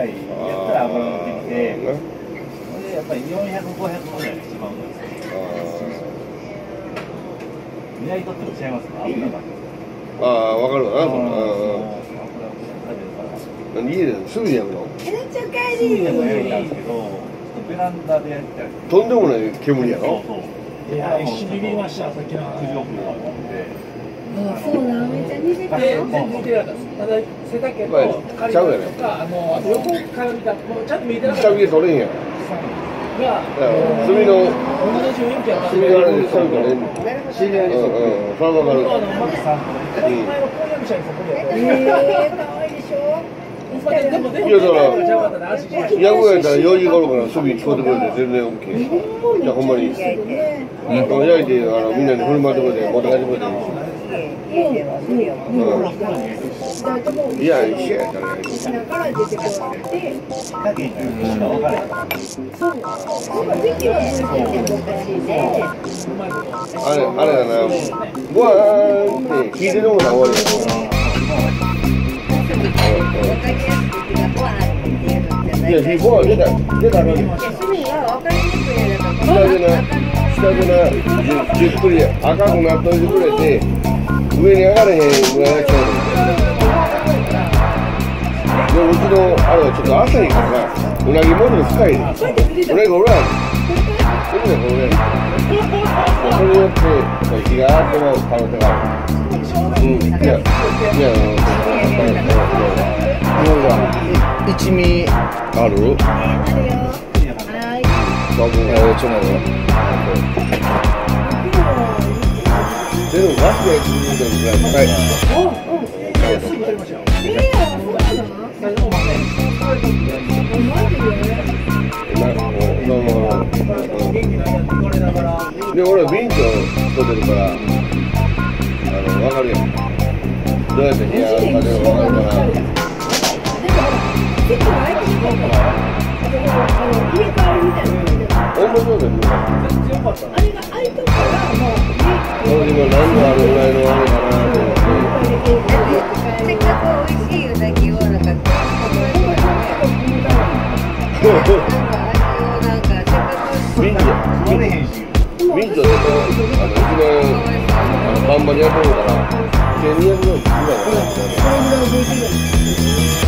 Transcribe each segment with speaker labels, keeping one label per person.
Speaker 1: やったら油乗ってきて、でやっぱり400、500ぐらいが一番うまいですよ。磨いとっても違いますか、油が。
Speaker 2: ああ、わかるわな、そんな。ん
Speaker 1: を
Speaker 2: うん家ですぐやるの
Speaker 1: やりたん
Speaker 3: り
Speaker 1: ですけど、ちょっとベランダでやりたい。
Speaker 2: とんでもない煙や
Speaker 1: そう
Speaker 2: ろ
Speaker 1: そう。
Speaker 4: いや一緒に見ましたさっきの
Speaker 1: あって。
Speaker 3: あそうなのめっちゃ似てた
Speaker 4: で
Speaker 3: よ
Speaker 4: 全然見てた背丈
Speaker 2: あ
Speaker 4: の横から見たもうちゃんと見えてなかった
Speaker 2: 下着で取れんやん。
Speaker 4: が
Speaker 2: の、
Speaker 4: 同じ雰囲気やった
Speaker 2: 炭のあれで下着取れんの。
Speaker 1: 知り合い
Speaker 2: うんうん、それはわかる。
Speaker 4: あのマキさんと前の婚約者にそこで
Speaker 3: えー、かわい
Speaker 2: やだから
Speaker 4: ちゃうかったね安心しました
Speaker 2: ヤグやったら4時頃からすぐに聞こえてくれて全然 OK。じゃあほんまに。
Speaker 3: ね
Speaker 2: 焼いてあのみんなに振る舞ってくれて持って帰ってくれてい。
Speaker 3: や。
Speaker 2: いや、一緒やったね。
Speaker 3: だから出てこなくて
Speaker 1: だけにしか分からへん。
Speaker 3: そうなん。か時期はずれてておかしいね
Speaker 2: あれ、あれやな、ごわーって聞いてるもん。な、終わりや。
Speaker 3: わかりやすくてご飯っていうのじゃない
Speaker 2: いや、ごわ出た、出たのに。下でな、下でな、じゆっくり赤くなっといてくれて、上に上がれへんぐらいがちょうどいい。でうちのあれはちょっと浅いからな、うなぎもっと深いで。うなぎ俺らん、そうだよ、俺ら。それによって、火があっても可能性がある。うん、いや、いや、日本が一味ある
Speaker 3: はい
Speaker 2: 多分、え、ちょっと待って。でも、マジで1年ぐらい高い。
Speaker 4: すぐ取りましたよ
Speaker 3: えー、そう
Speaker 4: で
Speaker 3: マジで
Speaker 2: な、うん、まあまあまあ
Speaker 4: 元気なやって言われながら
Speaker 2: うん。で、俺、ビンチを取ってるから、あの、わかるやん。どうやって部屋かでもわかるから。
Speaker 3: でもほら結構空いてるからあの入れ替わりみたいなので
Speaker 2: 同じようで見るから。
Speaker 4: 全然よかった
Speaker 3: あれが空いてるからもう
Speaker 2: 俺今何度あるぐらいのあれかなと思って。
Speaker 3: せっかく美味しいうなぎをなん。かなん。か味をなん。かせっかく
Speaker 2: ビンチ、
Speaker 1: 取れへん。し。
Speaker 2: ビンチをね、あの、一番、あの、バンバンにやってるから、1200ぐらいぐらいか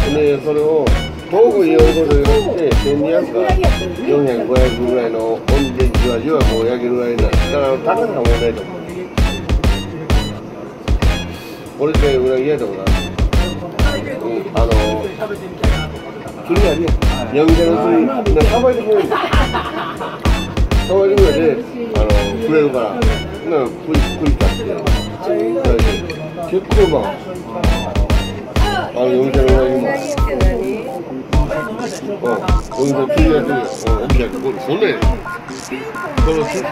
Speaker 2: な。で、それを、遠くに寄ることによって、1200か400、500ぐらいの温度じわじわこう焼けるぐらいになる。だから、高さが問題と思う。俺って裏切られたことある。うん、あの、釣りやりや。ヤギでの釣り、なさばいてくれる。さばいてくれて、あの、くれるから、な、食い、食いたって。結構まあ、あの、嫁ちゃんの裏にも。うん、お店釣りやってるよ。うん、お客、そんなんや。そのつ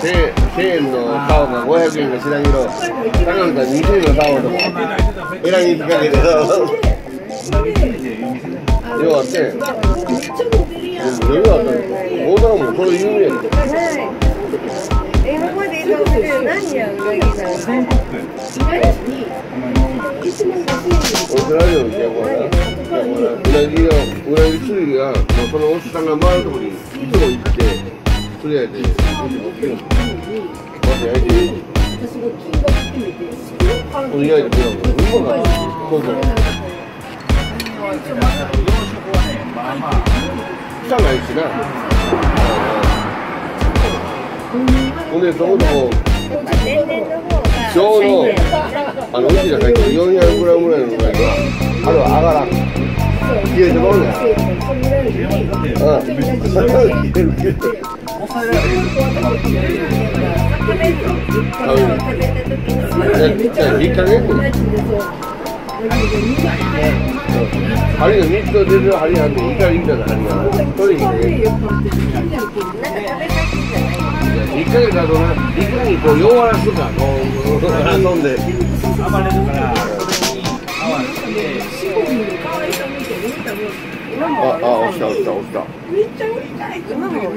Speaker 2: 千千円の竿が500円か知らんけど、高かったら2000円の竿とか、えらいに引っ掛けてさ、ようあって、でも余
Speaker 3: 何やうなぎなの
Speaker 1: 全国区。
Speaker 2: 俺とラジオの客はな、うなぎが、うなぎ釣りが、もうそのおっさんが回るとこにいつも行って、釣りやって、まず焼いて、おに焼いてくれるの。うまかった。汚いしな。で、そこ
Speaker 3: の方が
Speaker 2: ちょうど、あの、うちが入ってる400グラムぐらいのうなぎは、あれは上がらん。消えてまうねん。が3つ出てる針なんで、怒りみたいな針が、取りにね。
Speaker 3: 一回か食べさせじゃない
Speaker 2: 引っ掛けた後な、いかにこう、弱らすか、こう、遊んで。
Speaker 1: 暴れるから、
Speaker 2: あ、あ、落ちた、落ちた、落ちた。
Speaker 3: 今も